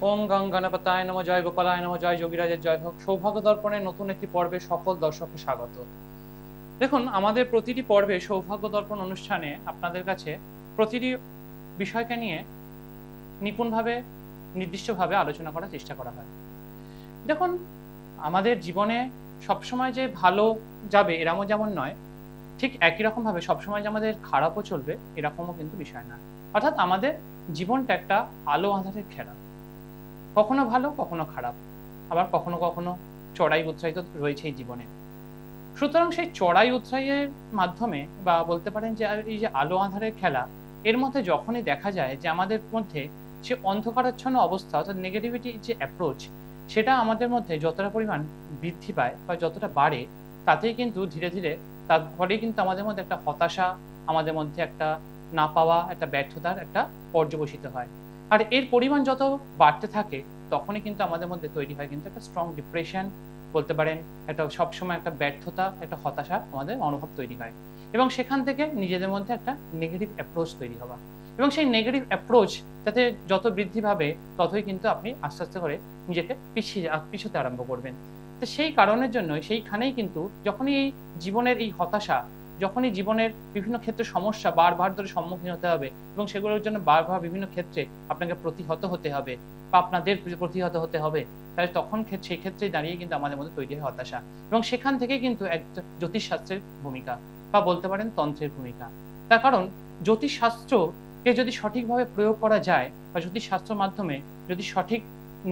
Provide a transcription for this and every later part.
ওম গং গণপতায় নম জয় গোপালায় নম জয় যোগীরাজের জয় হোক। সৌভাগ্য দর্পণের নতুন একটি পর্বে সকল দর্শককে স্বাগত। দেখুন, আমাদের প্রতিটি পর্বে সৌভাগ্য দর্পণ অনুষ্ঠানে আপনাদের কাছে প্রতিটি বিষয়কে নিয়ে নিপুণভাবে, নির্দিষ্টভাবে আলোচনা করার চেষ্টা করা হয়। দেখুন, আমাদের জীবনে সবসময় যে ভালো যাবে এরমও যেমন নয়, ঠিক একই রকমভাবে সবসময় যে আমাদের খারাপও চলবে এরকমও কিন্তু বিষয় না। অর্থাৎ আমাদের জীবনটা একটা আলো আঁধারের খেলা। কখনো ভালো, কখনো খারাপ। আবার কখনো কখনো চড়াই উৎসাহিত রয়েছে এই জীবনে। সুতরাং সেই চড়াই উৎসাহের মাধ্যমে বা বলতে পারেন যে এই যে আলো আঁধারের খেলা, এর মধ্যে যখনই দেখা যায় যে আমাদের মধ্যে সে অন্ধকারাচ্ছন্ন অবস্থা অর্থাৎ নেগেটিভিটি যে অ্যাপ্রোচ সেটা আমাদের মধ্যে যতটা পরিমাণ বৃদ্ধি পায় বা যতটা বাড়ে, তাতেই কিন্তু ধীরে ধীরে তারপরে কিন্তু আমাদের মধ্যে একটা হতাশা, আমাদের মধ্যে একটা না পাওয়া, একটা ব্যর্থতার একটা পর্যবসিত হয়। আর এর পরিমাণ যত বাড়তে থাকে, তখনই কিন্তু আমাদের মধ্যে তৈরি হয় কিন্তু একটা স্ট্রং ডিপ্রেশন বলতে পারেন একটা সবসময় একটা ব্যর্থতা, একটা হতাশা আমাদের অনুভব তৈরি হয়। এবং সেখান থেকে নিজেদের মধ্যে একটা নেগেটিভ অ্যাপ্রোচ তৈরি হওয়া। এবং সেই নেগেটিভ অ্যাপ্রোচ যাতে যত বৃদ্ধি পাবে, ততই কিন্তু আপনি আস্তে আস্তে করে নিজেকে পিছিয়ে পিছোতে আরম্ভ করবেন। তো সেই কারণের জন্য সেইখানেই কিন্তু যখনই এই জীবনের এই হতাশা যখনই জীবনের বিভিন্ন ক্ষেত্রে সমস্যা বারবার ধরে সম্মুখীন হতে হবে এবং সেগুলোর জন্য বারবার বিভিন্ন ক্ষেত্রে আপনাকে প্রতিহত হতে হবে বা আপনাদের প্রতিহত হতে হবে, তাহলে তখন সেই ক্ষেত্রে দাঁড়িয়ে কিন্তু আমাদের মধ্যে তৈরি হয় হতাশা এবং সেখান থেকে কিন্তু এক জ্যোতিষশাস্ত্রের ভূমিকা বা বলতে পারেন তন্ত্রের ভূমিকা। তার কারণ জ্যোতিষশাস্ত্রকে যদি সঠিকভাবে প্রয়োগ করা যায় বা জ্যোতিষশাস্ত্রের মাধ্যমে যদি সঠিক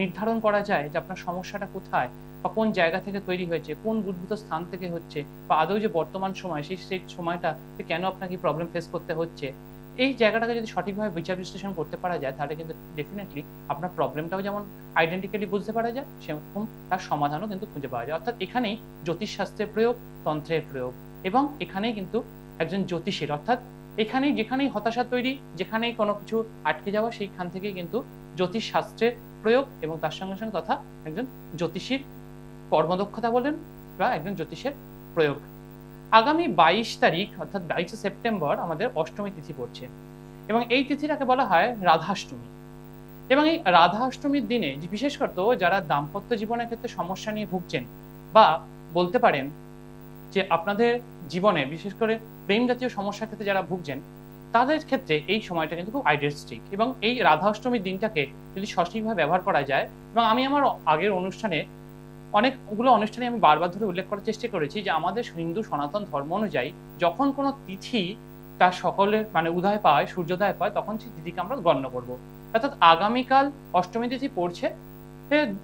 নির্ধারণ করা যায় যে আপনার সমস্যাটা কোথায় বা কোন জায়গা থেকে তৈরি হয়েছে, কোন উদ্ভূত স্থান থেকে হচ্ছে, বা আদৌ যে বর্তমান সময়, সেই সেই সময়টা কেন আপনাকে প্রবলেম ফেস করতে হচ্ছে? এই জায়গাটাকে যদি সঠিকভাবে বিচার বিশ্লেষণ করতে পারা যায়, তাহলে কিন্তু ডেফিনেটলি আপনার প্রবলেমটাও যেমন আইডেন্টিক্যালি বুঝতে পারা যায়, সেরকম তার সমাধানও কিন্তু খুঁজে পাওয়া যায়। অর্থাৎ এখানেই জ্যোতিষশাস্ত্রের প্রয়োগ, তন্ত্রের প্রয়োগ এবং এখানেই কিন্তু একজন জ্যোতিষীর। অর্থাৎ এখানেই যেখানেই হতাশা তৈরি, যেখানেই কোনো কিছু আটকে যাওয়া, সেইখান থেকেই কিন্তু জ্যোতিষশাস্ত্রের প্রয়োগ এবং তার সঙ্গে সঙ্গে তথা একজন জ্যোতিষীর কর্মদক্ষতা বলেন বা একজন জ্যোতিষের প্রয়োগ। আগামী বাইশ তারিখ, অর্থাৎ বাইশে সেপ্টেম্বর, আমাদের অষ্টমী তিথি পড়ছে এবং এই তিথিটাকে বলা হয় রাধাষ্টমী। এবং এই রাধাষ্টমীর দিনে, বিশেষ করত যারা দাম্পত্য জীবনের ক্ষেত্রে সমস্যা নিয়ে ভুগছেন বা বলতে পারেন যে আপনাদের জীবনে, বিশেষ করে প্রেম জাতীয় সমস্যার ক্ষেত্রে যারা ভুগছেন, তাদের ক্ষেত্রে এই সময়টা কিন্তু খুব আইডিয়াস্টিক এবং এই রাধা অষ্টমীর দিনটাকে যদি সঠিকভাবে ব্যবহার করা যায় এবং আমি আমার আগের অনুষ্ঠানে অনেকগুলো অনুষ্ঠানে আমি বারবার ধরে উল্লেখ করার চেষ্টা করেছি যে আমাদের হিন্দু সনাতন ধর্ম অনুযায়ী যখন কোনো তিথি তার সকলের মানে উদয় পায়, সূর্যোদয় পায়, তখন সেই তিথিকে আমরা গণ্য করব। অর্থাৎ আগামীকাল অষ্টমী তিথি পড়ছে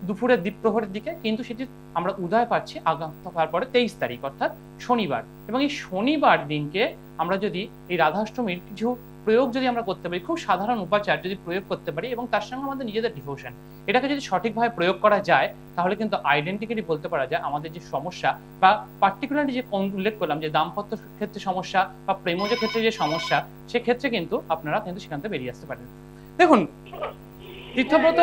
দুপুরের দ্বীপ্রহরের দিকে, কিন্তু সেটি আমরা উদয় পাচ্ছি আগাম তারপরে তেইশ তারিখ, অর্থাৎ শনিবার। এবং এই শনিবার দিনকে আমরা যদি এই রাধাষ্টমীর কিছু প্রয়োগ যদি আমরা করতে পারি, খুব সাধারণ উপাচার যদি প্রয়োগ করতে পারি এবং তার সঙ্গে আমাদের নিজেদের ডিভোশন এটাকে যদি সঠিকভাবে প্রয়োগ করা যায়, তাহলে কিন্তু আইডেন্টিক্যালি বলতে পারা যায় আমাদের যে সমস্যা বা পার্টিকুলারলি যে উল্লেখ করলাম যে দাম্পত্য ক্ষেত্রে সমস্যা বা প্রেমজ ক্ষেত্রে যে সমস্যা, সেক্ষেত্রে কিন্তু আপনারা কিন্তু সেখান থেকে বেরিয়ে আসতে পারেন। দেখুন, তীর্থব্রত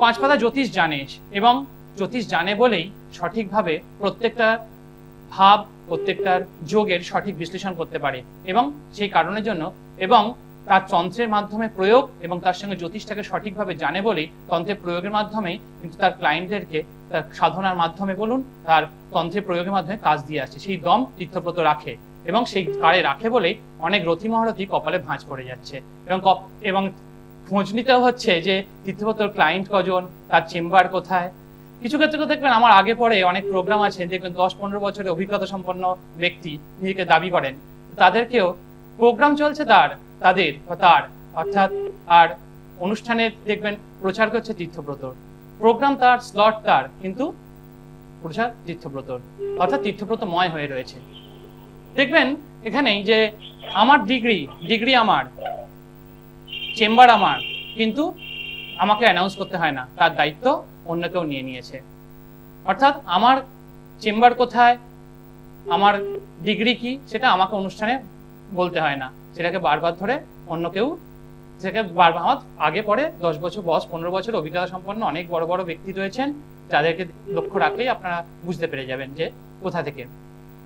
পাঁচ পাতা জ্যোতিষ জানে এবং জ্যোতিষ জানে বলেই সঠিকভাবে প্রত্যেকটা ভাব প্রত্যেকটার যোগের সঠিক বিশ্লেষণ করতে পারে এবং সেই কারণের জন্য এবং তার তন্ত্রের মাধ্যমে প্রয়োগ এবং তার সঙ্গে জ্যোতিষটাকে সঠিকভাবে জানে বলেই তন্ত্রের প্রয়োগের মাধ্যমেই কিন্তু তার ক্লায়েন্টদেরকে তার সাধনার মাধ্যমে বলুন, তার তন্ত্রের প্রয়োগের মাধ্যমে কাজ দিয়ে আসছে। সেই দম তীর্থব্রত রাখে এবং সেই কারে রাখে বলেই অনেক রথি মহারথী কপালে ভাঁজ পড়ে যাচ্ছে। এবং এবং খোঁজ নিতে হচ্ছে যে তীর্থব্রতর ক্লায়েন্ট কজন, তার চেম্বার কোথায়। কিছু ক্ষেত্রে দেখবেন আমার আগে পরে অনেক প্রোগ্রাম আছে দেখবেন দশ পনেরো বছরের অভিজ্ঞতা সম্পন্ন ব্যক্তি নিজেকে দাবি করেন। তাদেরকেও প্রোগ্রাম চলছে তার, তাদের তার, অর্থাৎ আর অনুষ্ঠানে দেখবেন প্রচার করছে তীর্থব্রত। প্রোগ্রাম তার স্লট তার, কিন্তু প্রচার তীর্থব্রতর অর্থাৎ তীর্থব্রতময় হয়ে রয়েছে। দেখবেন এখানেই যে আমার ডিগ্রি ডিগ্রি আমার, চেম্বার আমার, কিন্তু আমাকে অ্যানাউন্স করতে হয় না। তার দায়িত্ব অন্য কেউ নিয়ে নিয়েছে। অর্থাৎ আমার চেম্বার কোথায়, আমার ডিগ্রি কি, সেটা আমাকে অনুষ্ঠানে বলতে হয় না। সেটাকে বারবার ধরে অন্য কেউ, সেটাকে বারবার আমার আগে পরে দশ বছর বয়স, পনেরো বছর অভিজ্ঞতা সম্পন্ন অনেক বড় বড় ব্যক্তি রয়েছেন, যাদেরকে লক্ষ্য রাখলেই আপনারা বুঝতে পেরে যাবেন যে কোথা থেকে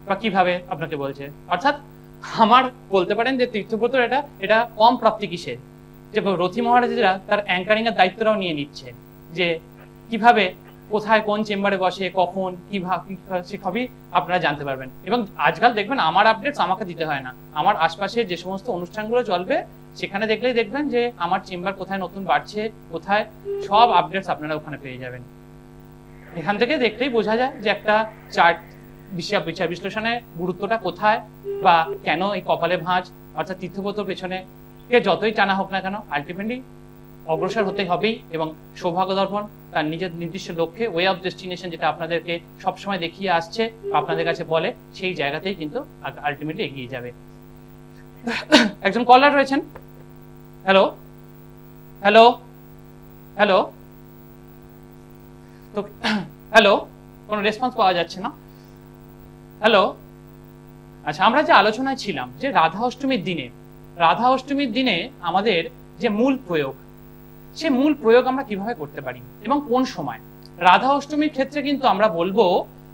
বা কীভাবে আপনাকে বলছে। অর্থাৎ আমার বলতে পারেন যে তীর্থব্রত এটা এটা কম প্রাপ্তি কিসের যে রথি মহারাজেরা তার অ্যাঙ্কারিং এর দায়িত্বটাও নিয়ে নিচ্ছে যে কীভাবে কোথায় কোন চেম্বারে বসে, কখন কীভাবে সবই আপনারা জানতে পারবেন। এবং আজকাল দেখবেন আমার আপডেটস আমাকে দিতে হয় না। আমার আশপাশে যে সমস্ত অনুষ্ঠানগুলো চলবে, সেখানে দেখলেই দেখবেন যে আমার চেম্বার কোথায় নতুন বাড়ছে, কোথায় সব আপডেটস আপনারা ওখানে পেয়ে যাবেন। এখান থেকে দেখলেই বোঝা যায় যে একটা চার্ট বিচার বিচার বিশ্লেষণের গুরুত্বটা কোথায় বা কেন এই কপালে ভাঁজ, অর্থাৎ তীর্থপত পেছনে, কে যতই টানা হোক না কেন আলটিমেটলি অগ্রসর হতে হবেই এবং সৌভাগ্য দর্পণ, তার নিজের নির্দিষ্ট লক্ষ্যে ওয়ে অফ ডেস্টিনেশন যেটা আপনাদেরকে সবসময় দেখিয়ে আসছে, আপনাদের কাছে বলে, সেই জায়গাতেই কিন্তু আলটিমেটলি এগিয়ে যাবে। একজন কলার রয়েছেন? হ্যালো হ্যালো হ্যালো তো হ্যালো কোনো রেসপন্স পাওয়া যাচ্ছে না? হ্যালো আচ্ছা আমরা যে আলোচনায় ছিলাম, যে রাধা অষ্টমীর দিনে, রাধা অষ্টমীর দিনে আমাদের যে মূল প্রয়োগ সে মূল প্রয়োগ আমরা কীভাবে করতে পারি এবং কোন সময়? রাধা অষ্টমীর ক্ষেত্রে কিন্তু আমরা বলব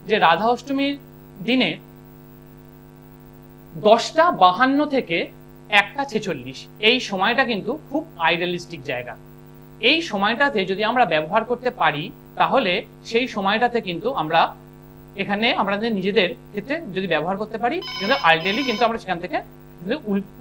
যে রাধা অষ্টমীর দিনে দশটা বাহান্ন থেকে একটা ছেচল্লিশ, এই সময়টা কিন্তু খুব আইডিয়ালিস্টিক জায়গা। এই সময়টাতে যদি আমরা ব্যবহার করতে পারি, তাহলে সেই সময়টাতে কিন্তু আমরা এখানে আমাদের নিজেদের ক্ষেত্রে যদি ব্যবহার করতে পারি আইডিয়ালি কিন্তু আমরা সেখান থেকে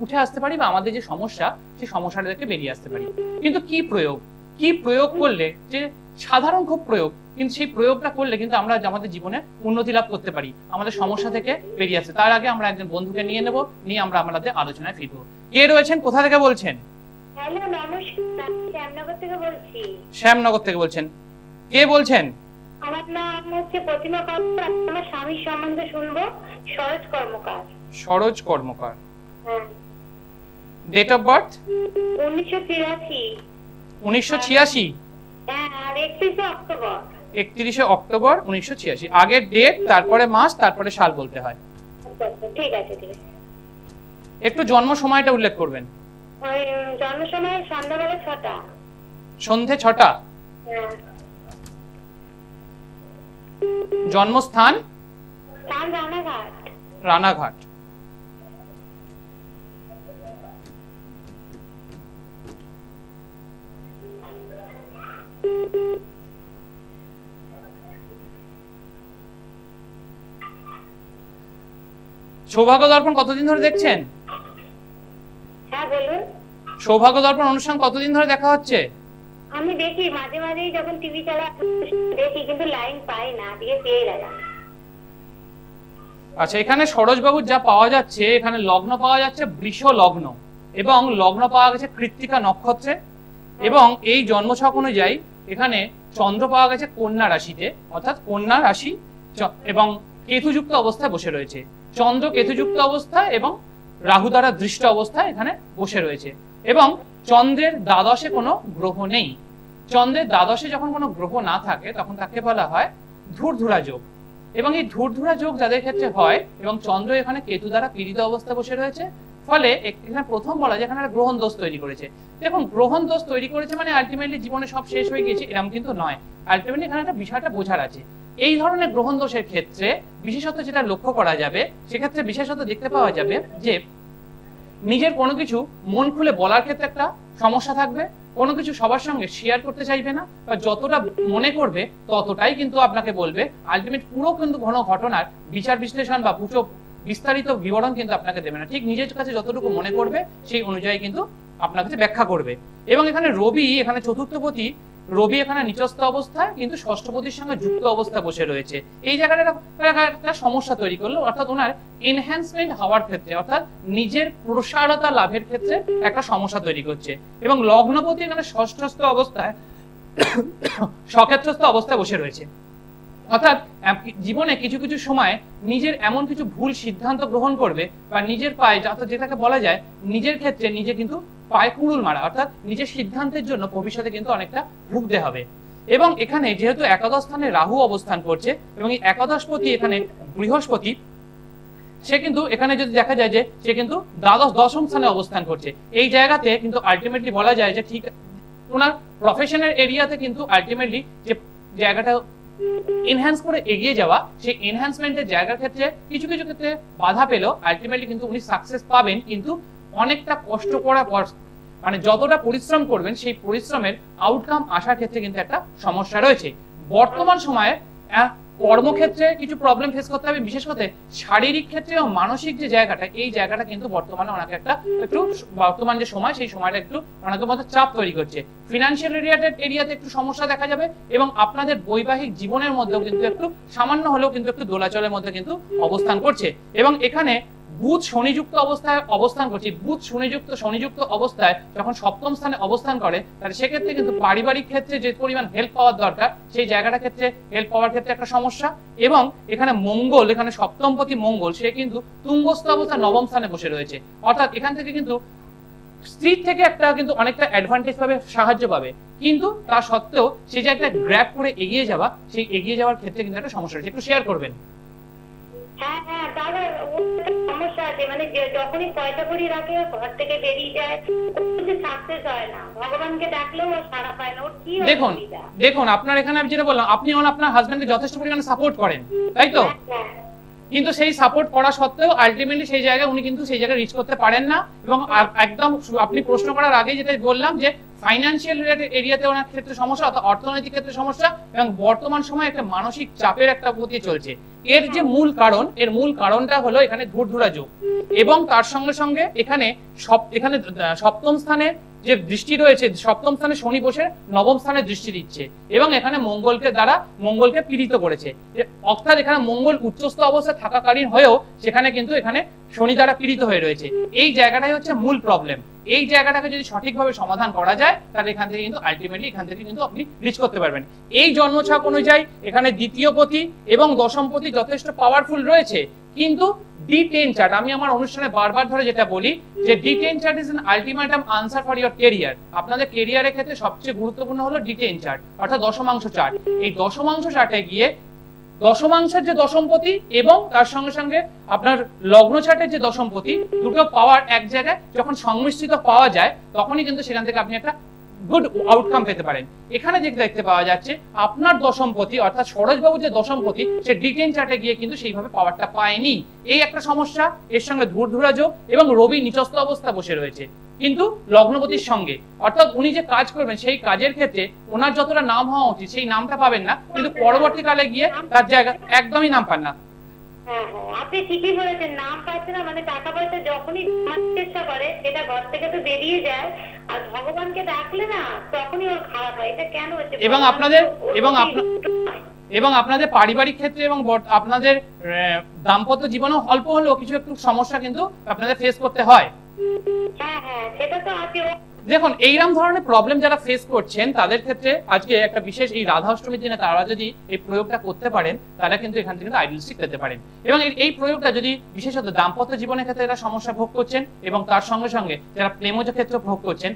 উঠে আসতে পারি বা আমাদের যে সমস্যা সেই সমস্যাটা থেকে বেরিয়ে আসতে পারি। কিন্তু কি প্রয়োগ? কি প্রয়োগ করলে যে সাধারণ খুব প্রয়োগ কিন্তু সেই প্রয়োগটা করলে কিন্তু আমরা আমাদের জীবনে উন্নতি লাভ করতে পারি আমাদের সমস্যা থেকে বেরিয়ে আসতে। তার আগে আমরা একজন বন্ধুকে নিয়ে নেব নিয়ে আমরা আমাদের আলোচনায় ফিরবো। কে রয়েছেন? কোথা থেকে বলছেন? আমি শ্যামনগর থেকে বলছেন। কে বলছেন? আমার নাম হচ্ছে প্রতিমা কর্মকার আমার স্বামীর সম্বন্ধে শুনব সরোজ কর্মকার। সরোজ কর্মকার। হ্যাঁ ডেট অফ বার্থ উনিশশো ছিয়াশি? হ্যাঁ একত্রিশে অক্টোবর। একত্রিশে অক্টোবর উনিশশো ছিয়াশি। আগের ডেট তারপরে মাস তারপরে সাল বলতে হয়। আচ্ছা, আচ্ছা, ঠিক আছে ঠিক একটু জন্ম সময়টা উল্লেখ করবেন। জন্ম সময় সন্ধ্যাবেলা ছটা। সন্ধে ছটা? হ্যাঁ। জন্মস্থান? রানাঘাট। রানাঘাট। সৌভাগ্য দর্পণ কতদিন ধরে দেখছেন? হ্যাঁ সৌভাগ্য দর্পণ অনুষ্ঠান কতদিন ধরে দেখা হচ্ছে? আমি দেখি মাঝে মাঝেই যখন টিভি চালা দেখি কিন্তু লাইন পাই না দিয়ে পেয়ে গেলাম। আচ্ছা এখানে সরোজবাবুর যা পাওয়া যাচ্ছে এখানে লগ্ন পাওয়া যাচ্ছে বৃষ লগ্ন। এবং লগ্ন পাওয়া গেছে কৃত্তিকা নক্ষত্রে। এবং এই জন্মছক অনুযায়ী এখানে চন্দ্র পাওয়া গেছে কন্যা রাশিতে, অর্থাৎ কন্যা রাশি এবং কেতুযুক্ত অবস্থায় বসে রয়েছে। চন্দ্র কেতুযুক্ত অবস্থায় এবং রাহু দ্বারা দৃষ্ট অবস্থায় এখানে বসে রয়েছে। এবং চন্দ্রের দ্বাদশে কোনো গ্রহ নেই। চন্দ্রের দ্বাদশে যখন কোনো গ্রহ না থাকে, তখন তাকে বলা হয় ধূর্ধুরা যোগ। এবং এই ধূর্ধুরা যোগ যাদের ক্ষেত্রে হয়, এবং চন্দ্র এখানে কেতু দ্বারা পীড়িত অবস্থা বসে রয়েছে ফলে এখানে প্রথম বলা যায় এখানে গ্রহণ দোষ তৈরি করেছে। দেখুন, গ্রহণ দোষ তৈরি করেছে মানে আলটিমেটলি জীবনে সব শেষ হয়ে গেছে এরকম কিন্তু নয়। আলটিমেটলি এখানে একটা বিষয়টা বোঝার আছে। এই ধরনের গ্রহণ দোষের ক্ষেত্রে বিশেষত যেটা লক্ষ্য করা যাবে, সেক্ষেত্রে বিশেষত দেখতে পাওয়া যাবে যে নিজের কোনো কিছু মন খুলে বলার ক্ষেত্রে একটা সমস্যা থাকবে, কোনো কিছু সবার সঙ্গে শেয়ার করতে চাইবে না, বা যতটা মনে করবে ততটাই কিন্তু আপনাকে বলবে। আলটিমেট পুরো কিন্তু ঘন ঘটনার বিচার বিশ্লেষণ বা পুজো বিস্তারিত বিবরণ কিন্তু আপনাকে দেবে না। ঠিক নিজের কাছে যতটুকু মনে করবে, সেই অনুযায়ী কিন্তু আপনার কাছে ব্যাখ্যা করবে। এবং এখানে রবি, এখানে চতুর্থপতি, রবি এখানে নিচস্থ অবস্থায়, কিন্তু ষষ্ঠপতির সঙ্গে যুক্ত অবস্থা বসে রয়েছে। এই জায়গাটা একটা- সমস্যা তৈরি করল, অর্থাৎ ওনার এনহ্যান্সমেন্ট হওয়ার ক্ষেত্রে, অর্থাৎ নিজের প্রসারতা লাভের ক্ষেত্রে একটা সমস্যা তৈরি করছে। এবং লগ্নপতি এখানে ষষ্ঠস্থ অবস্থায় সক্ষেত্রস্থ অবস্থায় বসে রয়েছে। অর্থাৎ জীবনে কিছু কিছু সময় নিজের এমন কিছু ভুল সিদ্ধান্ত গ্রহণ করবে বা নিজের পায়ে অর্থাৎ যেটাকে বলা যায়, নিজের ক্ষেত্রে নিজে কিন্তু পায়ে কুড়ুল মারা, অর্থাৎ নিজের সিদ্ধান্তের জন্য ভবিষ্যতে কিন্তু অনেকটা ভুগতে হবে। এবং এখানে যেহেতু একাদশ স্থানে রাহু অবস্থান করছে এবং এই একাদশপতি এখানে বৃহস্পতি, সে কিন্তু এখানে যদি দেখা যায় যে সে কিন্তু দ্বাদশ, দশম স্থানে অবস্থান করছে। এই জায়গাতে কিন্তু আলটিমেটলি বলা যায় যে ঠিক ওনার প্রফেশনের এরিয়াতে কিন্তু আলটিমেটলি যে জায়গাটা এনহ্যান্স করে এগিয়ে যাওয়া, সেই এনহ্যান্সমেন্টের জায়গার ক্ষেত্রে কিছু কিছু ক্ষেত্রে বাধা পেলেও আলটিমেটলি কিন্তু উনি সাকসেস পাবেন, কিন্তু অনেকটা কষ্ট পর মানে যতটা পরিশ্রম করবেন, সেই পরিশ্রমের আউটকাম আসার ক্ষেত্রে কিন্তু একটা সমস্যা রয়েছে। বর্তমান সময়ে কর্মক্ষেত্রে কিছু প্রবলেম ফেস করতে হবে, বিশেষ করে শারীরিক ক্ষেত্রে এবং মানসিক যে জায়গাটা, এই জায়গাটা কিন্তু বর্তমানে অনেক একটা একটু বর্তমান যে সময়, সেই সময়টা একটু অনেকের মধ্যে চাপ তৈরি করছে। ফিনান্সিয়াল রিলেটেড এরিয়াতে একটু সমস্যা দেখা যাবে এবং আপনাদের বৈবাহিক জীবনের মধ্যেও কিন্তু একটু সামান্য হলেও কিন্তু একটু দোলাচলের মধ্যে কিন্তু অবস্থান করছে। এবং এখানে বুধ শনিযুক্ত অবস্থায় অবস্থান করছে। বুধ শনিযুক্ত শনিযুক্ত অবস্থায় যখন সপ্তম স্থানে অবস্থান করে, তাহলে সেক্ষেত্রে কিন্তু পারিবারিক ক্ষেত্রে যে পরিমাণ হেল্প পাওয়ার দরকার, সেই জায়গাটা ক্ষেত্রে হেল্প পাওয়ার ক্ষেত্রে একটা সমস্যা। এবং এখানে মঙ্গল, এখানে সপ্তমপতি মঙ্গল, সে কিন্তু তুঙ্গস্থ অবস্থায় নবম স্থানে বসে রয়েছে। অর্থাৎ এখান থেকে কিন্তু স্ত্রীর থেকে একটা কিন্তু অনেকটা অ্যাডভান্টেজ পাবে, সাহায্য পাবে। কিন্তু তা সত্ত্বেও সে যে একটা গ্র্যাপ করে এগিয়ে যাওয়া, সেই এগিয়ে যাওয়ার ক্ষেত্রে কিন্তু একটা সমস্যা রয়েছে। একটু শেয়ার করবেন। হ্যাঁ হ্যাঁ দাদা আছে মানে যখনই পয়সা করি রাখে ঘর থেকে বেরিয়ে যায়। সাকসেস হয় না ভগবানকে ডাকলেও সাড়া পায় না ওর কি দেখুন দেখুন আপনার এখানে আমি যেটা বললাম আপনি আপনার হাজবেন্ডকে যথেষ্ট পরিমাণে সাপোর্ট করেন তাই তো? হ্যাঁ, কিন্তু সেই সাপোর্ট করা সত্ত্বেও আলটিমেটলি সেই জায়গায় উনি কিন্তু সেই জায়গায় রিচ করতে পারেন না এবং একদম আপনি প্রশ্ন করার আগে যেটা বললাম যে ফাইন্যান্সিয়াল রিলেটেড এরিয়াতে ওনার ক্ষেত্রে সমস্যা অর্থাৎ অর্থনৈতিক ক্ষেত্রে সমস্যা এবং বর্তমান সময়ে একটা মানসিক চাপের একটা গতি চলছে। এর যে মূল কারণ, এর মূল কারণটা হলো এখানে ধূর্ধুরা যোগ। এবং তার সঙ্গে সঙ্গে এখানে সব এখানে সপ্তম স্থানে যে দৃষ্টি রয়েছে, সপ্তম স্থানে শনি বসে নবম স্থানে দৃষ্টি দিচ্ছে এবং এখানে মঙ্গলকে দ্বারা মঙ্গলকে পীড়িত করেছে। অর্থাৎ এখানে মঙ্গল উচ্চস্থ অবস্থায় থাকাকালীন হয়েও সেখানে কিন্তু এখানে শনি দ্বারা পীড়িত হয়ে রয়েছে। এই জায়গাটাই হচ্ছে মূল প্রবলেম এই জায়গাটাকে যদি সঠিকভাবে সমাধান করা যায়, তাহলে এখান থেকে কিন্তু আলটিমেটলি এখান থেকে কিন্তু আপনি রিচ করতে পারবেন। এই জন্মছক অনুযায়ী এখানে দ্বিতীয় পতি এবং দশম পতি যথেষ্ট পাওয়ারফুল রয়েছে। কিন্তু ডি টেন চার্ট আমি আমার অনুষ্ঠানে বারবার ধরে যেটা বলি যে D ten chart is an ultimatum answer for career আপনাদের কেরিয়ারের ক্ষেত্রে সবচেয়ে গুরুত্বপূর্ণ হলো ডি টেন চার্ট অর্থাৎ দশমাংশ চার্ট এই দশমাংশ চার্টে গিয়ে দশমাংশের যে দশমপতি এবং তার সঙ্গে সঙ্গে আপনার লগ্ন চার্টের যে দশমপতি, দুটো পাওয়ার এক জায়গায় যখন সংমিশ্রিত পাওয়া যায়, তখনই কিন্তু সেখান থেকে আপনি একটা গুড আউটকাম পেতে পারেন। এখানে যে দেখতে পাওয়া যাচ্ছে, আপনার দশমপতি, অর্থাৎ সরোজবাবু যে দশমপতি, সে ডিটেন চার্টে গিয়ে কিন্তু সেইভাবে পাওয়ারটা পায়নি। এই একটা সমস্যা, এর সঙ্গে ধূর্ধুরা যোগ এবং রবি নিচস্থ অবস্থা বসে রয়েছে। কিন্তু লগ্নপতির সঙ্গে, অর্থাৎ উনি যে কাজ করবেন, সেই কাজের ক্ষেত্রে ওনার যতটা নাম হওয়া উচিত, সেই নামটা পাবেন না। কিন্তু পরবর্তীকালে গিয়ে তার জায়গা, একদমই নাম পান না। হ্যাঁ হ্যাঁ। আপনি ঠিকই বলেছেন নাম পাচ্ছে না মানে টাকা পয়সা যখনই চেষ্টা করে সেটা ঘর থেকে তো বেরিয়ে যায় আর ভগবানকে ডাকলে না তখনই ওর খারাপ হয়। এটা কেন হচ্ছে? এবং আপনাদের- এবং। এবং আপনাদের পারিবারিক ক্ষেত্রে এবং আপনাদের দাম্পত্য জীবনেও অল্প হলেও কিছু একটু সমস্যা কিন্তু আপনাদের ফেস করতে হয়। হ্যাঁ হ্যাঁ সেটা তো আছে। দেখুন এইরকম ধরনের প্রবলেম যারা ফেস করছেন তাদের ক্ষেত্রে আজকে একটা বিশেষ এই রাধা অষ্টমীর দিনে তারা যদি এই প্রয়োগটা করতে পারেন তারা কিন্তু এখান থেকে আইডেন্টিটি পেতে পারেন। এবং এই- প্রয়োগটা যদি বিশেষত দাম্পত্য জীবনের ক্ষেত্রে এরা সমস্যা ভোগ করছেন এবং তার সঙ্গে সঙ্গে যারা প্রেমজ ক্ষেত্রে ভোগ করছেন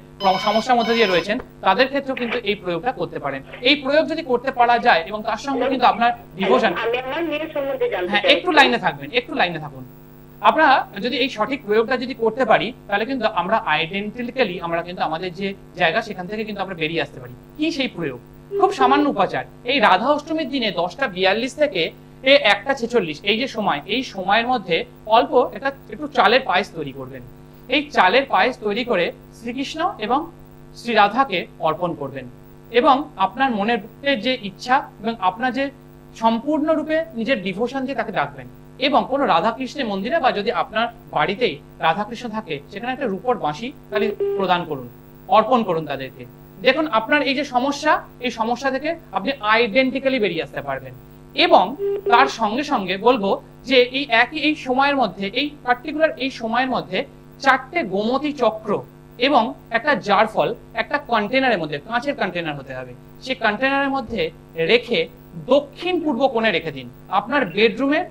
সমস্যার মধ্যে দিয়ে রয়েছেন তাদের ক্ষেত্রেও কিন্তু এই প্রয়োগটা করতে পারেন। এই প্রয়োগ যদি করতে পারা যায় এবং তার সঙ্গে কিন্তু আপনার ডিভোশন হ্যাঁ একটু লাইনে থাকবেন একটু লাইনে থাকুন। আমরা যদি এই সঠিক প্রয়োগটা যদি করতে পারি, তাহলে কিন্তু আমরা আইডেন্টিক্যালি আমরা কিন্তু আমাদের যে জায়গা সেখান থেকে কিন্তু আমরা বেরিয়ে আসতে পারি। কি সেই প্রয়োগ? খুব সামান্য উপাচার। এই রাধা অষ্টমীর দিনে দশটা বিয়াল্লিশ থেকে একটা ছেচল্লিশ, এই যে সময়, এই সময়ের মধ্যে অল্প একটা একটু চালের পায়েস তৈরি করবেন। এই চালের পায়েস তৈরি করে শ্রীকৃষ্ণ এবং শ্রী রাধাকে অর্পণ করবেন। এবং আপনার মনের যে ইচ্ছা এবং আপনার যে সম্পূর্ণরূপে নিজের ডিভোশন দিয়ে তাকে ডাকবেন এবং কোনো রাধাকৃষ্ণের মন্দিরে বা যদি আপনার বাড়িতেই রাধাকৃষ্ণ থাকে, সেখানে একটা রূপর বাঁশি তাহলে প্রদান করুন, অর্পণ করুন তাদেরকে। দেখুন, আপনার এই যে সমস্যা, এই সমস্যা থেকে আপনি আইডেন্টিক্যালি বেরিয়ে আসতে পারবেন। এবং তার সঙ্গে সঙ্গে বলব যে এই একই, এই সময়ের মধ্যে, এই পার্টিকুলার এই সময়ের মধ্যে চারটে গোমতী চক্র এবং একটা জার ফল একটা কন্টেনারের মধ্যে, কাঁচের কন্টেনার হতে হবে। সেই কন্টেনারের মধ্যে রেখে দক্ষিণ পূর্ব কোণে রেখে দিন। আপনার বেডরুমের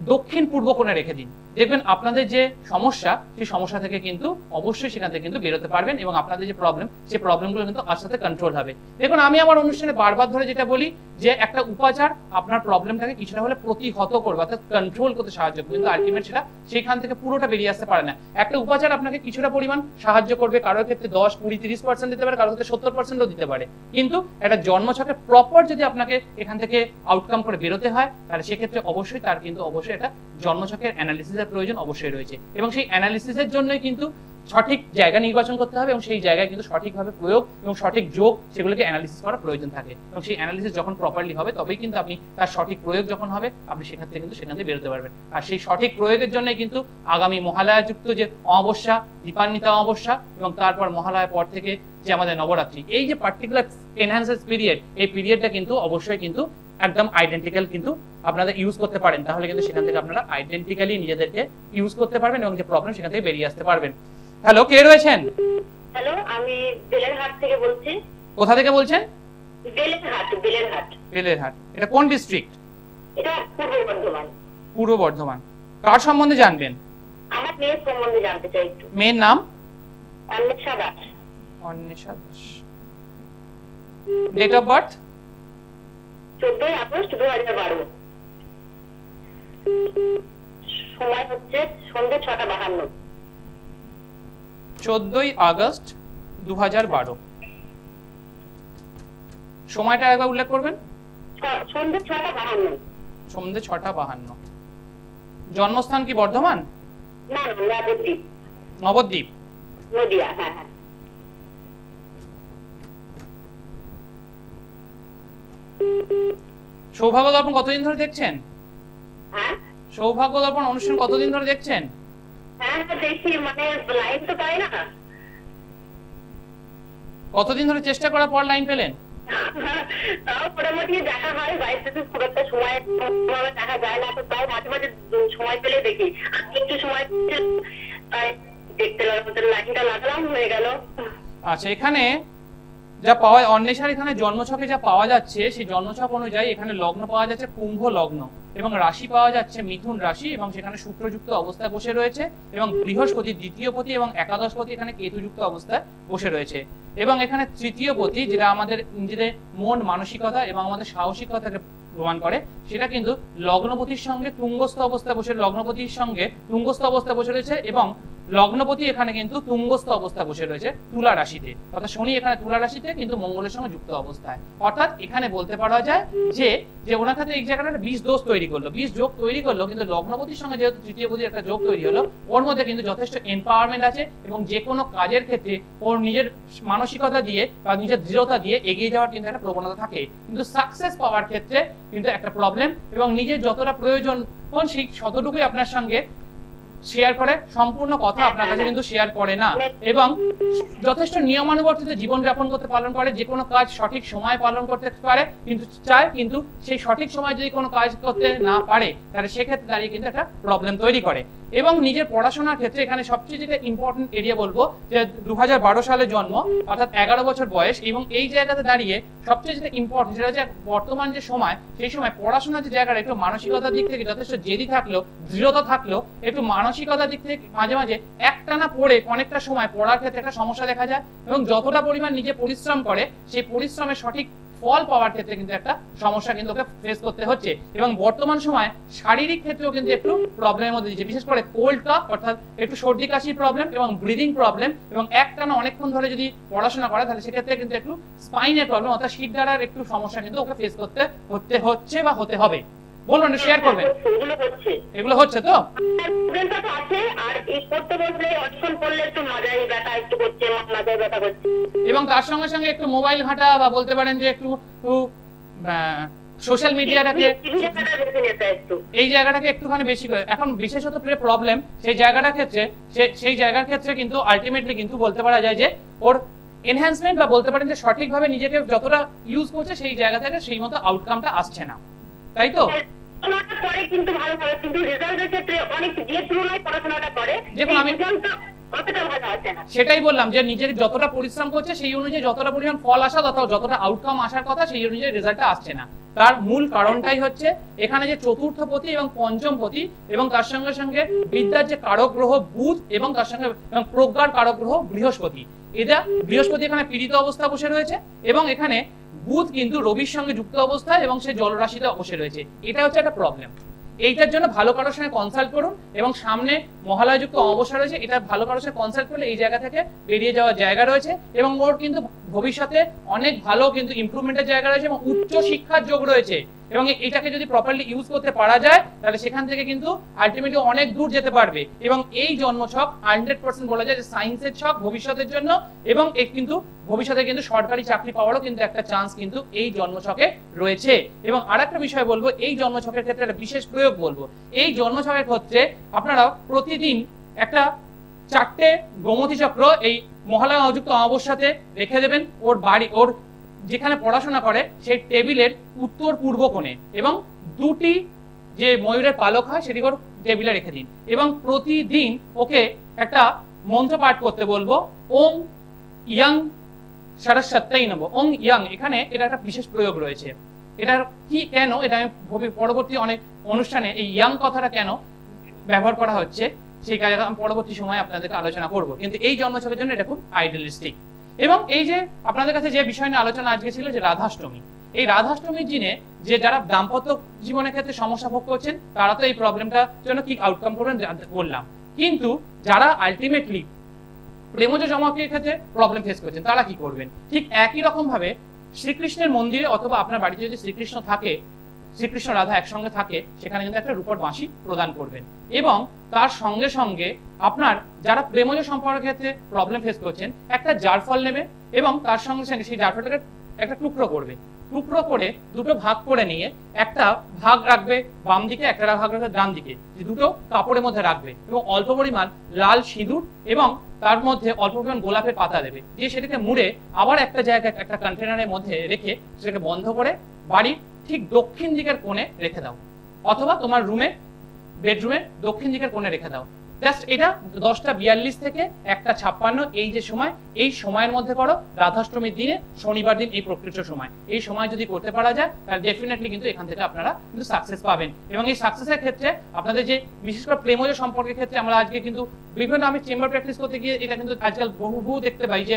দক্ষিণ পূর্ব কোণে রেখে দিন। দেখবেন আপনাদের যে সমস্যা, সেই সমস্যা থেকে কিন্তু অবশ্যই সেখান থেকে কিন্তু বেরোতে পারবেন এবং আপনাদের যে প্রবলেম সেই প্রবলেমগুলো কিন্তু আস্তে আস্তে কন্ট্রোল হবে। দেখুন, আমি আমার অনুষ্ঠানে বারবার ধরে যেটা বলি যে একটা উপাচার আপনার প্রবলেমটাকে কিছুটা হলে প্রতিহত করবে, অর্থাৎ কন্ট্রোল করতে সাহায্য করবে। কিন্তু আলটিমেট সেটা সেখান থেকে পুরোটা বেরিয়ে আসতে পারে না। একটা উপাচার আপনাকে কিছুটা পরিমাণ সাহায্য করবে, কারোর ক্ষেত্রে দশ, কুড়ি, তিরিশ পার্সেন্ট দিতে পারে, কারোর ক্ষেত্রে সত্তর পার্সেন্টও দিতে পারে। কিন্তু একটা জন্মছকে প্রপার যদি আপনাকে এখান থেকে আউটকাম করে বেরোতে হয়, তাহলে সেক্ষেত্রে অবশ্যই তার কিন্তু অবশ্যই একটা জন্মছকের অ্যানালিসিসের প্রয়োজন অবশ্যই রয়েছে। এবং সেই অ্যানালিসিসের জন্যই কিন্তু সঠিক জায়গা নির্বাচন করতে হবে এবং সেই জায়গায় কিন্তু সঠিকভাবে প্রয়োগ এবং সঠিক যোগ সেগুলোকে অ্যানালিসিস করার প্রয়োজন থাকে। এবং সেই অ্যানালিসিস যখন প্রপারলি হবে, তবেই কিন্তু আপনি তার সঠিক প্রয়োগ যখন হবে, আপনি সেখান থেকে কিন্তু সেখান থেকে বেরোতে পারবেন। আর সেই সঠিক প্রয়োগের জন্যই কিন্তু আগামী মহালয়া যুক্ত যে অমাবস্যা, দীপান্বিতা অমাবস্যা এবং তারপর মহালয়ার পর থেকে যে আমাদের নবরাত্রি, এই যে পার্টিকুলার এনহ্যান্সেস পিরিয়ড এই পিরিয়ডটা কিন্তু অবশ্যই কিন্তু একদম আইডেন্টিক্যাল কিন্তু আপনারা ইউজ করতে পারেন। তাহলে কিন্তু সেখান থেকে আপনারা আইডেন্টিক্যালি নিজেদেরকে ইউজ করতে পারবেন এবং যে প্রবলেম সেখান থেকে বেরিয়ে আসতে পারবেন। হ্যালো কে রয়েছেন? হ্যালো আমি বেলেরহাট থেকে বলছি। কোথা থেকে বলছেন? বেলেরহাট বেলেরহাট। বেলেরহাট। এটা কোন ডিস্ট্রিক্ট এটা পূর্ব বর্ধমান। পূর্ব বর্ধমান। কার সম্বন্ধে জানবেন? আমার মেয়ের সম্বন্ধে জানতে চাই একটু। মেয়ের নাম? Anwesha Das. Anwesha Das. Date of birth চোদ্দই আগস্ট দু হাজার বারো। সময় হচ্ছে সন্ধ্যে ছটা বাহান্ন। চোদ্দই আগস্ট দু হাজার বারো। সময়টা একবার উল্লেখ করবেন? সন্ধ্যে ছটা বাহান্ন। সন্ধ্যে ছটা বাহান্ন। জন্মস্থান কি বর্ধমান? না নবদ্বীপ। নবদ্বীপ। নদিয়া হ্যাঁ হ্যাঁ। সৌভাগ্য দর্পণ কতদিন ধরে দেখছেন? হ্যাঁ? সৌভাগ্য দর্পণ অনুষ্ঠান কতদিন ধরে দেখছেন? হ্যাঁ দেখি মানে লাইন তো পাই না? কতদিন ধরে চেষ্টা করার পর লাইন পেলেন? দেখা বাড়িতে একটা সময় দেখা যায় না তো মাঝে মাঝে সময় পেলে দেখি। একটু সময় তাই দেখতে লাইনটা লাগলাম গেল। আচ্ছা এখানে যা পাওয়া অন্বেষার এখানে জন্মছকে যা পাওয়া যাচ্ছে, সেই জন্মছক অনুযায়ী এখানে লগ্ন পাওয়া যাচ্ছে কুম্ভ লগ্ন। এবং রাশি পাওয়া যাচ্ছে মিথুন রাশি এবং সেখানে শুক্রযুক্ত অবস্থায় বসে রয়েছে এবং বৃহস্পতি দ্বিতীয় পতি এবং একাদশ পতি এখানে কেতুযুক্ত অবস্থায় বসে রয়েছে। এবং এখানে তৃতীয় পতি যেটা আমাদের নিজেদের মন, মানসিকতা এবং আমাদের সাহসিকতাকে প্রমাণ করে, সেটা কিন্তু লগ্নপতির সঙ্গে তুঙ্গস্থ অবস্থায় বসে, লগ্নপতির সঙ্গে তুঙ্গস্থ অবস্থায় বসে রয়েছে এবং লগ্নপতি এখানে কিন্তু তুঙ্গস্থ অবস্থায় বসে রয়েছে তুলা রাশিতে। অর্থাৎ শনি এখানে তুলা রাশিতে কিন্তু মঙ্গলের সঙ্গে যুক্ত অবস্থায়। অর্থাৎ এখানে বলতে পারা যায় যে যে ওনার কাছে এই জায়গাটা একটা বিষ দোষ তৈরি করল। বিষ যোগ তৈরি করল, কিন্তু লগ্নপতির সঙ্গে যেহেতু তৃতীয় পতির একটা যোগ তৈরি হলো, ওর মধ্যে কিন্তু যথেষ্ট এম্পাওয়ারমেন্ট আছে এবং যে কোনো কাজের ক্ষেত্রে ওর নিজের মানসিকতা দিয়ে বা নিজের দৃঢ়তা দিয়ে এগিয়ে যাওয়ার কিন্তু একটা প্রবণতা থাকে। কিন্তু সাকসেস পাওয়ার ক্ষেত্রে কিন্তু একটা প্রবলেম এবং নিজের যতটা প্রয়োজন সেই শতটুকুই আপনার সঙ্গে শেয়ার করে। সম্পূর্ণ কথা আপনার কাছে কিন্তু শেয়ার করে না। এবং যথেষ্ট নিয়মানুবর্তিত জীবন যাপন করতে পালন করে, যে কোনো কাজ সঠিক সময় পালন করতে পারে, কিন্তু চায় কিন্তু সেই সঠিক সময় যদি কোনো কাজ করতে না পারে, তাহলে সেক্ষেত্রে দাঁড়িয়ে কিন্তু একটা প্রবলেম তৈরি করে। এবং নিজের পড়াশোনার ক্ষেত্রে এখানে সবচেয়ে যেটা ইম্পর্টেন্ট এরিয়া বলব, যে দু সালে জন্ম, অর্থাৎ এগারো বছর বয়স, এবং এই জায়গাতে দাঁড়িয়ে সবচেয়ে যেটা ইম্পর্টেন্ট সেটা হচ্ছে বর্তমান যে সময়, সেই সময় পড়াশোনার যে জায়গাটা একটু মানসিকতার দিক থেকে যথেষ্ট জেদি থাকল, দৃঢ়তা থাকল, একটু মানসিকতার দিক থেকে মাঝে মাঝে একটানা পড়ে অনেকটা সময় পড়ার ক্ষেত্রে একটা সমস্যা দেখা যায়, এবং যতটা পরিমাণ নিজে পরিশ্রম করে, সেই পরিশ্রমের সঠিক ফল পাওয়ার ক্ষেত্রে কিন্তু একটা সমস্যা কিন্তু ওকে ফেস করতে হচ্ছে। এবং বর্তমান সময় শারীরিক ক্ষেত্রেও কিন্তু একটু প্রবলেমের মধ্যে দিচ্ছে। বিশেষ করে কোল্ড কাপ অর্থাৎ একটু সর্দি কাশির প্রবলেম এবং ব্রিদিং প্রবলেম এবং একটানা অনেকক্ষণ ধরে যদি পড়াশোনা করে, তাহলে সেক্ষেত্রে কিন্তু একটু স্পাইনের প্রবলেম অর্থাৎ শীত দ্বারার একটু সমস্যা কিন্তু ওকে ফেস করতে হতে হচ্ছে বা হতে হবে। বলুন শেয়ার করবেন। এগুলো হচ্ছে এগুলো হচ্ছে। তো? প্রবলেমটা তো আছে আর এই পড়তে বসলে অনেকক্ষণ পড়লে একটু মাজায় ব্যথা একটু করছে মাজায় ব্যথা করছে এবং তার সঙ্গে সঙ্গে একটু মোবাইল ঘাঁটা বা বলতে পারেন যে একটু সোশ্যাল মিডিয়াটাকে এই জায়গাটাকে একটুখানি বেশি করে এখন বিশেষত প্রবলেম সেই জায়গাটার ক্ষেত্রে সে- সেই জায়গার ক্ষেত্রে কিন্তু আলটিমেটলি কিন্তু বলতে পারা যায় যে ওর এনহ্যান্সমেন্ট বা বলতে পারেন যে সঠিকভাবে নিজেকে যতটা ইউজ করছে সেই জায়গা থেকে সেই মতো আউটকামটা আসছে না। তাই তো? পড়াশোনাটা করে কিন্তু ভালো ভালো কিন্তু রেজাল্টের ক্ষেত্রে অনেক যে তুলনায় পড়াশোনাটা করে দেখুন, আমি- সেটাই বললাম যে নিজের যতটা পরিশ্রম করছে, সেই অনুযায়ী যতটা পরিমাণ ফল আসা তথা যতটা আউটকাম আসার কথা, সেই অনুযায়ী রেজাল্টটা আসছে না। তার মূল কারণটাই হচ্ছে এখানে যে চতুর্থ পতি এবং পঞ্চম পতি এবং তার সঙ্গে সঙ্গে বিদ্যার যে কারক গ্রহ বুধ এবং তার সঙ্গে প্রজ্ঞার কারক গ্রহ বৃহস্পতি। এটা বৃহস্পতি এখানে পীড়িত অবস্থা বসে রয়েছে এবং এখানে বুধ কিন্তু রবির সঙ্গে যুক্ত অবস্থায় এবং সে জলরাশিতে বসে রয়েছে। এটা হচ্ছে একটা প্রবলেম এইটার জন্য ভালো কারোর সঙ্গে কনসাল্ট করুন এবং সামনে মহালয় যুক্ত অবসর রয়েছে এটা ভালো কারোর সঙ্গে কনসাল্ট করলে এই জায়গা থেকে বেরিয়ে যাওয়ার জায়গা রয়েছে এবং ওর কিন্তু ভবিষ্যতে অনেক ভালো কিন্তু ইমপ্রুভমেন্টের জায়গা রয়েছে এবং উচ্চ শিক্ষার যোগ রয়েছে। এবং এটাকে যদি প্রপারলি ইউজ করতে পারা যায়, তাহলে সেখান থেকে কিন্তু আলটিমেটলি অনেক দূর যেতে পারবে। এবং এই জন্মছক হান্ড্রেড পার্সেন্ট বলা যায় যে সায়েন্সের ছক ভবিষ্যতের জন্য, এবং এ কিন্তু ভবিষ্যতে কিন্তু সরকারি চাকরি পাওয়ারও কিন্তু একটা চান্স কিন্তু এই জন্মছকে রয়েছে। এবং আর একটা বিষয় বলব, এই জন্মছকের ক্ষেত্রে একটা বিশেষ প্রয়োগ বলব। এই জন্মছকের ক্ষেত্রে আপনারা প্রতিদিন একটা চারটে গোমতী চক্র এই মহালয়া অযুক্ত অমাবস্যাতে রেখে দেবেন। ওর বাড়ি, ওর যেখানে পড়াশোনা করে সেই টেবিলের উত্তর পূর্ব কোণে এবং দুটি যে ময়ূরের পালক হয়, সেটি ওর টেবিলে রেখে দিন। এবং প্রতিদিন ওকে একটা মন্ত্র পাঠ করতে বলব, ওম ইয়াং সরস্বত্যাই নেব ওং ইয়াং, এখানে এটা একটা বিশেষ প্রয়োগ রয়েছে। এটার কি কেন, এটা আমি পরবর্তী অনেক অনুষ্ঠানে এই ইয়াং কথাটা কেন ব্যবহার করা হচ্ছে, সেই কাজে আমি পরবর্তী সময় আপনাদেরকে আলোচনা করব। কিন্তু এই জন্মছকের জন্য এটা খুব আইডিয়ালিস্টিক এবং এই যে আপনাদের কাছে যে বিষয় নিয়ে আলোচনা আজকে ছিল যে রাধাষ্টমী, এই রাধাষ্টমীর দিনে যে যারা দাম্পত্য জীবনের ক্ষেত্রে সমস্যা ভোগ করছেন, তারা তো এই প্রবলেমটার জন্য কি আউটকাম করবেন বললাম। কিন্তু যারা আলটিমেটলি প্রেমজ জমাকের ক্ষেত্রে প্রবলেম ফেস করছেন, তারা কি করবেন? ঠিক একই রকম ভাবে শ্রীকৃষ্ণের মন্দিরে অথবা আপনার বাড়িতে যদি শ্রীকৃষ্ণ থাকে শ্রীকৃষ্ণ রাধা একসঙ্গে থাকে, সেখানে কিন্তু একটা রূপর বাঁশি প্রদান করবেন। এবং তার সঙ্গে সঙ্গে আপনার যারা প্রেমজ সম্পর্কের ক্ষেত্রে প্রবলেম ফেস করছেন, একটা জারফল নেবে এবং তার সঙ্গে সঙ্গে সেই জারফলটাকে একটা টুকরো করবে। টুকরো করে দুটো ভাগ করে নিয়ে একটা ভাগ রাখবে বাম দিকে, একটা ভাগ রাখবে ডান দিকে। দুটো কাপড়ের মধ্যে রাখবে এবং অল্প পরিমাণ লাল সিঁদুর এবং তার মধ্যে অল্প পরিমাণ গোলাপের পাতা দেবে। দিয়ে সেটাকে মুড়ে আবার একটা জায়গায় একটা কন্টেনারের মধ্যে রেখে সেটাকে বন্ধ করে বাড়ির ঠিক দক্ষিণ দিকের কোণে রেখে দাও। অথবা তোমার রুমে বেডরুমে দক্ষিণ দিকের কোণে রেখে দাও। জাস্ট এটা দশটা বিয়াল্লিশ থেকে একটা ছাপ্পান্ন, এই যে সময়, এই সময়ের মধ্যে করো, রাধাষ্টমীর দিনে শনিবার দিন এই প্রকৃত সময়। এই সময় যদি করতে পারা যায়, তাহলে ডেফিনেটলি কিন্তু এখান থেকে আপনারা কিন্তু সাকসেস পাবেন। এবং এই সাকসেসের ক্ষেত্রে আপনাদের যে, বিশেষ করে প্রেমজ সম্পর্কের ক্ষেত্রে আমরা আজকে কিন্তু বিভিন্ন, আমি চেম্বার প্র্যাকটিস করতে গিয়ে এটা কিন্তু আজকাল বহু বহু দেখতে পাই যে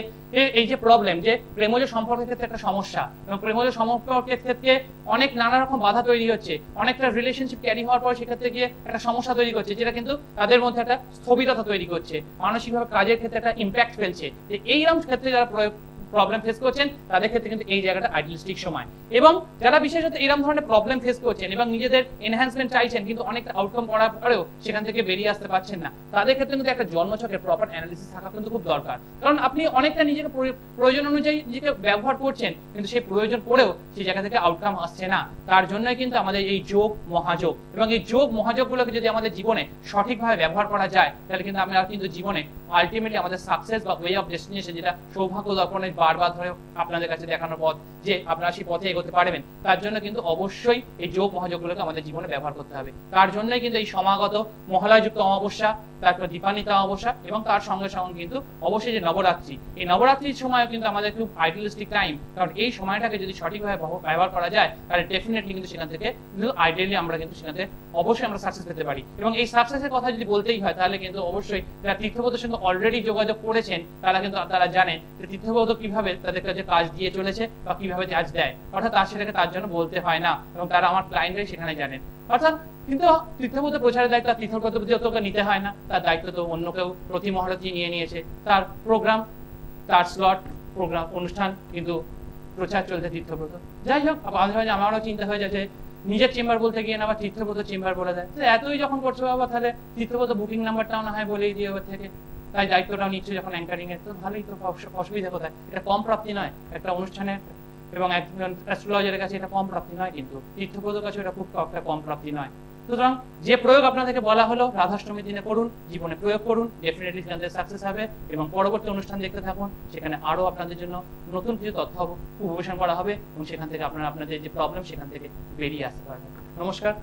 এই যে প্রবলেম যে, প্রেমজ সম্পর্কের ক্ষেত্রে একটা সমস্যা। এবং প্রেমজ সম্পর্কের ক্ষেত্রে অনেক নানা রকম বাধা তৈরি হচ্ছে। অনেকটা রিলেশনশিপ ক্যারি হওয়ার পর সেক্ষেত্রে গিয়ে একটা সমস্যা তৈরি করছে, যেটা কিন্তু তাদের মধ্যে একটা স্থবিরতা তৈরি করছে। মানসিকভাবে কাজের ক্ষেত্রে একটা ইম্প্যাক্ট ফেলছে। যে এইরকম ক্ষেত্রে যারা প্রবলেম ফেস করছেন, তাদের ক্ষেত্রে কিন্তু এই জায়গাটা আইডিয়ালিস্টিক সময়। এবং যারা বিশেষত এরকম ধরনের প্রবলেম ফেস করছেন এবং নিজেদের এনহ্যান্সমেন্ট চাইছেন, কিন্তু অনেকটা আউটকাম করার পরেও সেখান থেকে বেরিয়ে আসতে পারছেন না, তাদের ক্ষেত্রে কিন্তু একটা জন্মছকের প্রপার অ্যানালিসিস থাকা কিন্তু খুব দরকার। কারণ আপনি অনেকটা নিজেকে প্রয়োজন অনুযায়ী নিজেকে ব্যবহার করছেন, কিন্তু সেই প্রয়োজন পড়েও সেই জায়গা থেকে আউটকাম আসছে না। তার জন্যই কিন্তু আমাদের এই যোগ মহাযোগ। এবং এই যোগ মহাযোগগুলোকে যদি আমাদের জীবনে সঠিকভাবে ব্যবহার করা যায়, তাহলে কিন্তু আমরা কিন্তু জীবনে আলটিমেটলি আমাদের সাকসেস বা ওয়ে অফ ডেস্টিনেশন যেটা সৌভাগ্য দর্পণের বারবার ধরে আপনাদের কাছে দেখানোর পথ যে আপনারা সেই পথে এগোতে পারবেন, তার জন্য কিন্তু অবশ্যই এই যোগ মহাযোগগুলোকে আমাদের জীবনে ব্যবহার করতে হবে। তার জন্যই কিন্তু এই সমাগত মহালয়যুক্ত অমাবস্যা, তারপর দীপান্বিতা অমাবস্যা এবং তার সঙ্গে সঙ্গে কিন্তু অবশ্যই যে নবরাত্রি। এই নবরাত্রির সময় কিন্তু আমাদের খুব আইডিয়ালিস্টিক টাইম কারণ এই সময়টাকে যদি সঠিকভাবে ব্যবহার করা যায়, তাহলে ডেফিনেটলি কিন্তু সেখান থেকে কিন্তু আইডিয়ালি আমরা কিন্তু সেখান থেকে অবশ্যই আমরা সাকসেস পেতে পারি। এবং এই সাকসেসের কথা যদি বলতেই হয়, তাহলে কিন্তু অবশ্যই যারা তীর্থব্রতের সঙ্গে অলরেডি যোগাযোগ করেছেন, তারা কিন্তু তারা জানেন যে তীর্থব্রত কীভাবে তাদের কাছে কাজ দিয়ে চলেছে বা কীভাবে কাজ দেয়। অর্থাৎ তার সেটাকে তার জন্য বলতে হয় না এবং তারা আমার ক্লায়েন্টরাই সেখানে জানেন। অর্থাৎ কিন্তু তীর্থব্রত প্রচারের দায়িত্ব তীর্থব্রত তোকে নিতে হয় না। তার দায়িত্ব তো অন্য কেউ প্রতি মহারথী নিয়ে নিয়েছে। তার প্রোগ্রাম তার স্লট প্রোগ্রাম অনুষ্ঠান কিন্তু প্রচার চলছে তীর্থব্রত যাই হোক মাঝে মাঝে আমারও চিন্তা হয়ে যাচ্ছে নিজের চেম্বার বলতে গিয়ে না আবার তীর্থব্রত চেম্বার বলে দেয় এতই যখন করছ বাবা, তাহলে তীর্থব্রত বুকিং নাম্বারটাও না হয় বলেই দিয়ে থেকে। তাই দায়িত্বটাও নিচ্ছে যখন অ্যাঙ্কারিং এর তো ভালোই তো অসুবিধা কোথায়? এটা কম প্রাপ্তি নয়, একটা অনুষ্ঠানে এবং একজন অ্যাস্ট্রোলজারের কাছে এটা কম প্রাপ্তি নয় কিন্তু তীর্থব্রতের কাছে এটা খুব একটা কম প্রাপ্তি নয়। সুতরাং যে প্রয়োগ আপনাদেরকে বলা হলো, রাধাষ্টমীর দিনে করুন, জীবনে প্রয়োগ করুন ডেফিনেটলি থেকে সাকসেস হবে এবং পরবর্তী অনুষ্ঠান দেখতে থাকুন, সেখানে আরও আপনাদের জন্য নতুন কিছু তথ্য উপবেশন করা হবে এবং সেখান থেকে আপনারা আপনাদের যে প্রবলেম সেখান থেকে বেরিয়ে আসতে পারবেন। নমস্কার।